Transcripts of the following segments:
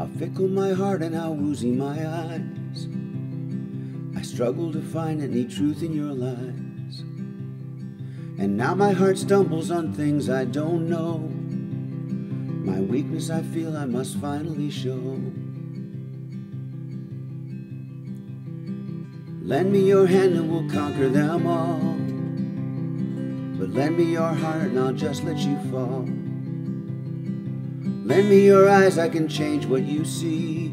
How fickle my heart and how woozy my eyes. I struggle to find any truth in your lies. And now my heart stumbles on things I don't know. My weakness I feel I must finally show. Lend me your hand and we'll conquer them all. But lend me your heart and I'll just let you fall. Lend me your eyes, I can change what you see.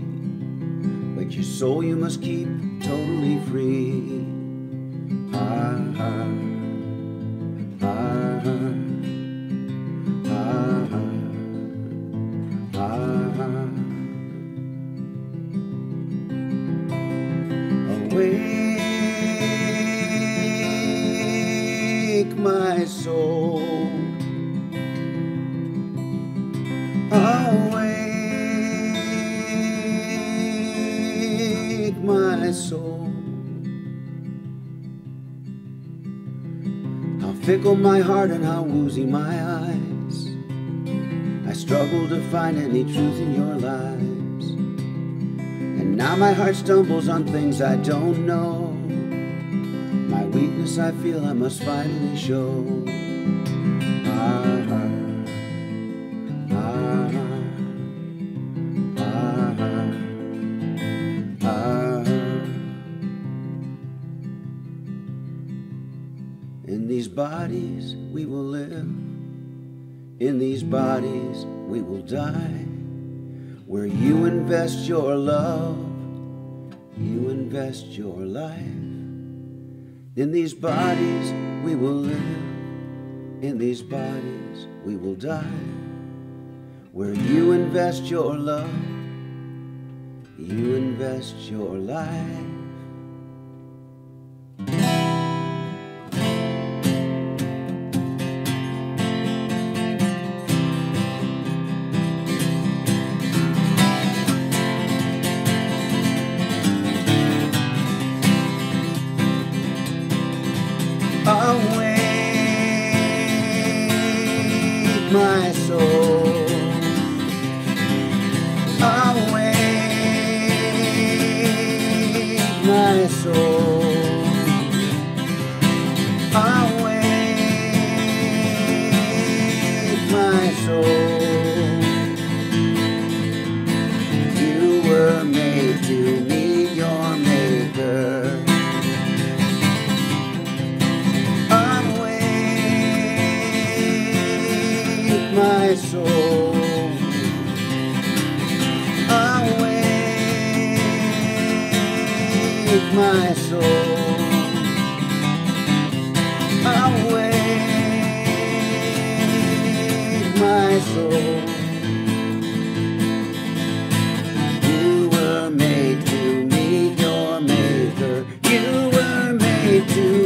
But your soul you must keep totally free. Ah, ah. Awake, my soul. Awake, my soul. How fickle my heart and how woozy my eyes. I struggle to find any truth in your lies. And now my heart stumbles on things I don't know. My weakness I feel I must finally show. Ah, In these bodies we will live. In these bodies we will die. Where you invest your love, you invest your life. In these bodies we will live, in these bodies we will die. Where you invest your love, you invest your life. My soul. Awake, my soul. Awake, my soul. soul Awake my soul. Awake my soul. You were made to meet your maker. You were made to